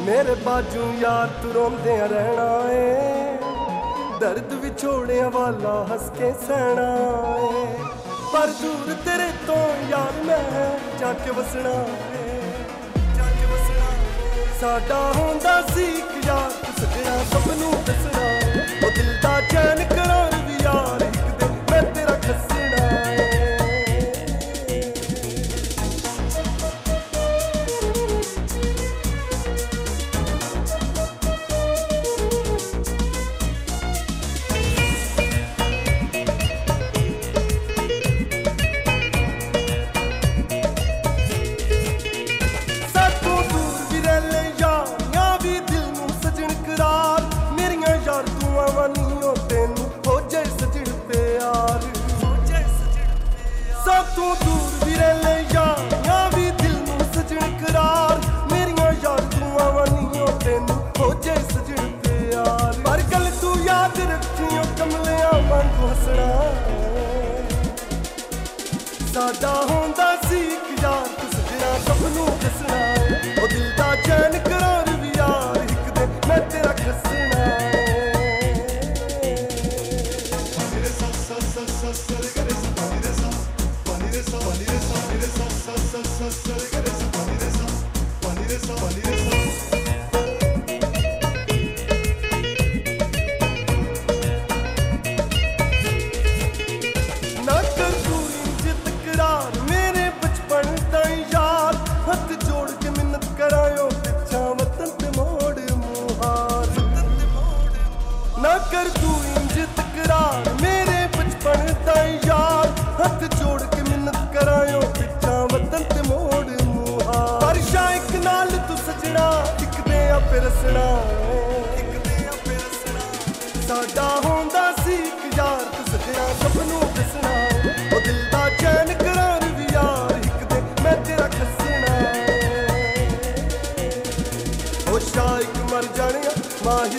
ਮੇਰੇ ਬਾਜੂ ਯਾਰ, ਤੂੰ ਰੋਂਦਿਆਂ ਰਹਿਣਾ ਏ। ਦਰਦ ਵਿਛੋੜਿਆਂ ਵਾਲਾ ਹੱਸ ਕੇ ਸਹਿਣਾ ਏ। ਪਰ ਦੂਰ ਤੇਰੇ ਤੋਂ ਯਾਰ ਮੈਂ ਜਾ ਕੇ ਵਸਣਾ ਏ। ਜਾ ਕੇ ਵਸਣਾ ਸਾਡਾ ਹੁੰਦਾ ਸੀ ਇੱਕ ਯਾਰ ਪਿਆਰ ਸਾਥੋਂ ਦੂਰ ਵੀ ਲੈ ਯਾਰੀਆਂ ਵੀ ਦਿਲ ਨੂੰ ਸਜਣ ਕਰਾਰ। ਮੇਰੀਆਂ ਯਾਰ ਦੁਆਵਾਂ ਨੀਓ ਤੈਨੂੰ ਹੋ ਜਾਏ ਸਜਣ ਪਿਆਰ। ਪਰ ਗੱਲ ਤੂੰ ਯਾਦ ਰੱਖੀਓ ਕਮਲਿਆਂ ਵਾਂਗੂ ਹੱਸਣਾ। ਸਾਡਾ ਹੁੰਦਾ ਸੀ ਇੱਕ ਯਾਰ, ਤੂੰ ਸਜਣਾ, ਸਭ ਨੂੰ ਦੱਸਣਾ। ਉਹ ਦਿਲ ਦਾ ਚੈਨ ਕਰ ਤੂੰ ਇੰਜ ਤਕਰਾਰ ਮੇਰੇ ਬਚਪਨ ਦਾ ਯਾਰ ਰਸਣਾ। ਇੱਕ ਦੇ ਆਪੇ ਰਸਣਾ। ਸਾਡਾ ਹੁੰਦਾ ਸੀ ਇੱਕ ਯਾਰ ਤੂੰ ਸਜਣਾ ਸਭ ਨੂੰ ਦੱਸਣਾ। ਉਹ ਦਿਲ ਦਾ ਚੈਨ ਕਰਾਰ ਵੀ ਯਾਰ, ਇੱਕ ਦਿਨ ਮੈਂ ਤੇਰਾ ਖਸਣਾ। ਉਹ ਸ਼ਾਇਕ ਮਰ ਜਾਣਿਆ, ਮਾਹੀ